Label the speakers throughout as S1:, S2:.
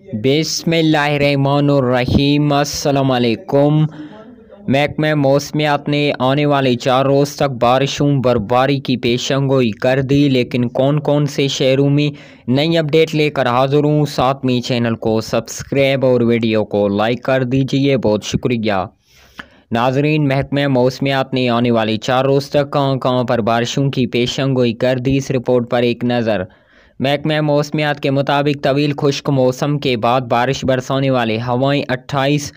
S1: बिसमीम अल्लाम महकमा मौसमियात ने आने वाले चार रोज़ तक बारिशों, बर्फबारी की पेशंगोई कर दी, लेकिन कौन कौन से शहरों में नई अपडेट लेकर हाजिर हूँ, साथ में चैनल को सब्सक्राइब और वीडियो को लाइक कर दीजिए। बहुत शुक्रिया। नाजरीन, महकमा मौसमियात ने आने वाले चार रोज़ तक कहाँ कहाँ पर बारिशों की पेशंगोई कर दी, इस रिपोर्ट पर एक नज़र महकमा मौसमियात के मुताबिक तवील खुश्क मौसम के बाद बारिश बरसाने वाले हवाएँ 28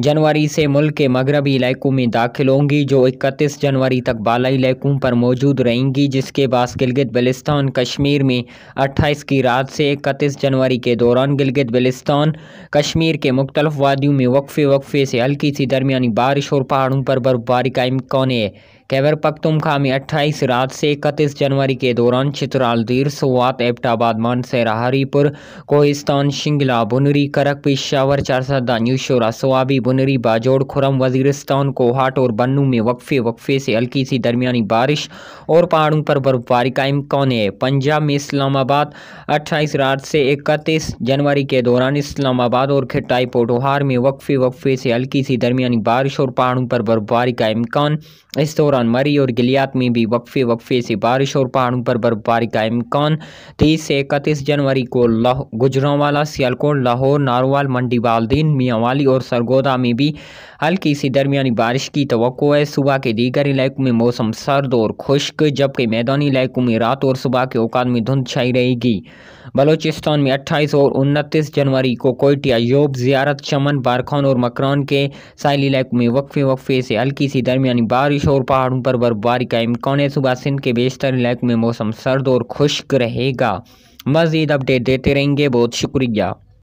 S1: जनवरी से मुल्क के मगरबी इलाकों में दाखिल होंगी, जो इकतीस जनवरी तक बालाई इलाकों पर मौजूद रहेंगी, जिसके बाद गिलगित बलिस्तान, कश्मीर में 28 की रात से इकतीस जनवरी के दौरान गिलगित बलिस्तान, कश्मीर के मुख्तलिफ़ वादियों में वक्फे वक्फे से हल्की सी दरमिया बारिश और पहाड़ों पर बर्फबारी का इम्कान है खैबर पख्तुनखा में 28 रात से इकतीस जनवरी के दौरान चित्राल, दीर, सोवात, एबटाबाद, मानसरा, हरीपुर, कोहिस्तान, शिंगला, बुनरी, करक, पिशावर, चारसदा, न्यूशोरा, सोआबी, बुनरी, बाजोड़, खुरम, वजीरस्तान, कोहाट और बन्नू में वक्फे वक्फे से हल्की सी दरमियानी बारिश और पहाड़ों पर बर्फबारी का इम्कान है? पंजाब में इस्लामाबाद, अट्ठाईस रात से इकतीस जनवरी के दौरान इस्लामाबाद और खिटाई पोटोहार में वक्फे वक्फे से हल्की सी दरमियानी बारिश और पहाड़ों पर बर्फबारी का इम्कान इस दौरान मरी और गिलियात में भी वक्फे वक्फे से बारिश और पहाड़ों पर बर्फबारी का इम्कान। तेईस से इकतीस जनवरी को गुजरावाला, सियालकोट, लाहौर, नारोवाल मंडी बालदीन मियाँवाली और सरगोदा में भी हल्की सी दरमियानी बारिश की तो है। सुबह के दीगर इलाकों में मौसम सर्द और खुश्क, जबकि मैदानी इलाकों में रात और सुबह के औकात में धुंध छाई रहेगी। बलोचिस्तान में 28 और उनतीस जनवरी को कोयटिया यूब, जियारत, चमन, बारखान और मकरान के साइली इलाकों में वक्फे वक्फे से हल्की सी दरमियानी बारिश और पहाड़ों पर बर्फबारी का इम्कान है। सुबह सिंध के बेशतर इलाके में मौसम सर्द और खुश्क रहेगा। मज़ीद अपडेट देते रहेंगे। बहुत शुक्रिया।